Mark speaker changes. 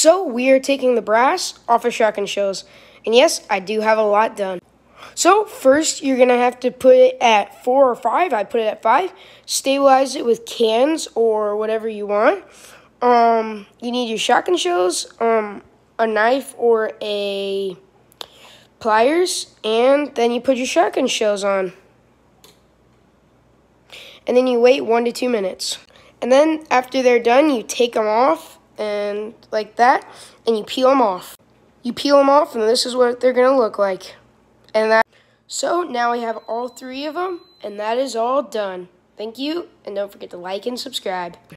Speaker 1: So we are taking the brass off of shotgun shells. And yes, I do have a lot done. So first you're going to have to put it at 4 or 5. I put it at 5. Stabilize it with cans or whatever you want. Um, you need your shotgun shells, um, a knife or a pliers, and then you put your shotgun shells on. And then you wait one to two minutes. And then after they're done, you take them off and like that, and you peel them off. You peel them off, and this is what they're gonna look like. And that. So now we have all three of them, and that is all done. Thank you, and don't forget to like and subscribe.